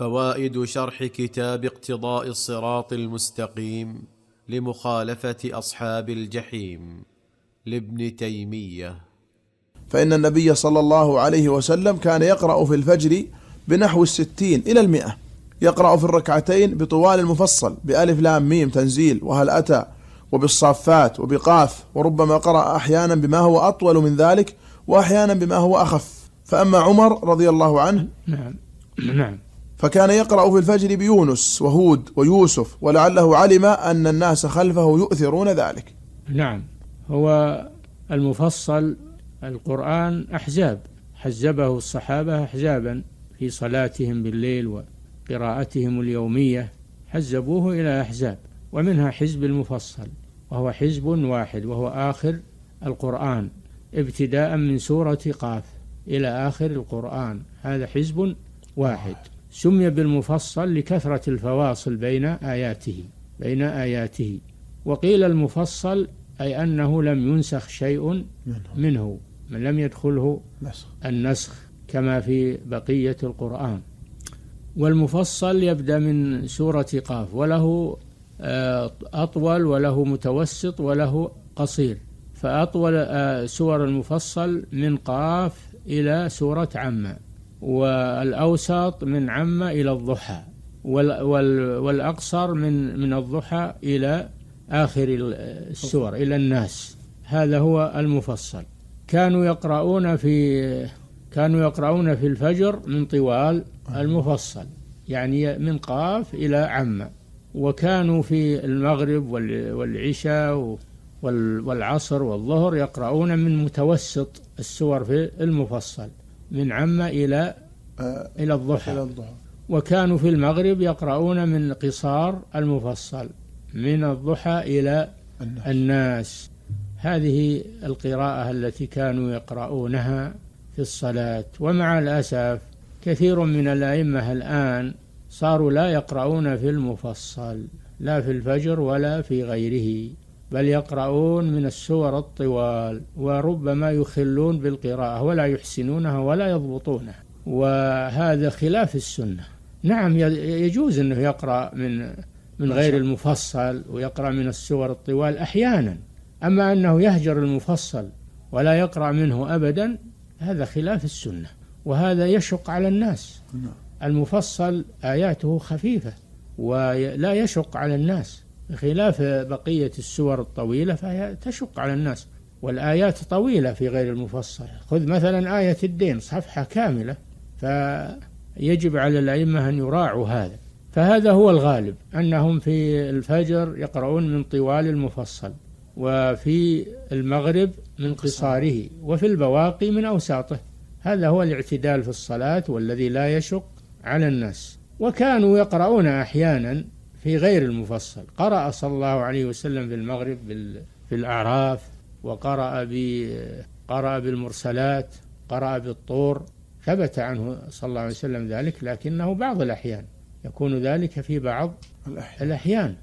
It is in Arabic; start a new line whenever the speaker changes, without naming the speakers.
فوائد شرح كتاب اقتضاء الصراط المستقيم لمخالفة أصحاب الجحيم لابن تيمية.
فإن النبي صلى الله عليه وسلم كان يقرأ في الفجر بنحو الستين إلى المئة. يقرأ في الركعتين بطوال المفصل بألف لام ميم تنزيل وهل أتى وبالصافات وبقاف وربما قرأ أحيانا بما هو أطول من ذلك وأحيانا بما هو أخف. فأما عمر رضي الله عنه
نعم نعم.
فكان يقرأ في الفجر بيونس وهود ويوسف ولعله علم أن الناس خلفه يؤثرون ذلك.
نعم هو المفصل القرآن أحزاب حزبه الصحابة أحزابا في صلاتهم بالليل وقراءتهم اليومية حزبوه إلى أحزاب ومنها حزب المفصل وهو حزب واحد وهو آخر القرآن ابتداء من سورة قاف إلى آخر القرآن هذا حزب واحد. سمي بالمفصل لكثرة الفواصل بين آياته بين آياته. وقيل المفصل أي أنه لم ينسخ شيء منه. من لم يدخله
نسخ.
النسخ كما في بقية القرآن. والمفصل يبدأ من سورة قاف وله آه، أطول وله متوسط وله قصير. فأطول آه، سور المفصل من قاف إلى سورة عمة. والأوسط من عمة إلى الضحى وال- وال- والأقصر من من الضحى إلى آخر السور إلى الناس. هذا هو المفصل. كانوا يقرؤون في كانوا يقرؤون في الفجر من طوال المفصل يعني من قاف إلى عمة. وكانوا في المغرب وال- والعشاء وال- والعصر والظهر يقرؤون من متوسط السور في المفصل. من عمة إلى
آه،
إلى الضحى.
إلى الضحى.
وكانوا في المغرب يقرؤون من قصار المفصل من الضحى إلى
الناس.
الناس. هذه القراءة التي كانوا يقرؤونها في الصلاة. ومع الأسف كثير من الأئمة الآن صاروا لا يقرؤون في المفصل لا في الفجر ولا في غيره. بل يقرؤون من السور الطوال وربما يخلون بالقراءة ولا يحسنونها ولا يضبطونها. وهذا خلاف السنة. نعم يجوز أنه يقرأ من من غير المفصل ويقرأ من السور الطوال أحيانا. أما أنه يهجر المفصل ولا يقرأ منه أبدا هذا خلاف السنة. وهذا يشق على الناس.
نعم.
المفصل آياته خفيفة ولا يشق على الناس. خلاف بقية السور الطويلة فهي تشق على الناس والآيات طويلة في غير المفصل خذ مثلا آية الدين صفحة كاملة فيجب على الأئمة أن يراعوا هذا. فهذا هو الغالب أنهم في الفجر يقرؤون من طوال المفصل وفي المغرب من قصاره وفي البواقي من أوساطه. هذا هو الاعتدال في الصلاة والذي لا يشق على الناس. وكانوا يقرؤون أحيانا في غير المفصل. قرأ صلى الله عليه وسلم في المغرب في الأعراف وقرأ قرأ بالمرسلات قرأ بالطور ثبت عنه صلى الله عليه وسلم ذلك لكنه بعض الأحيان يكون ذلك في بعض الأحيان.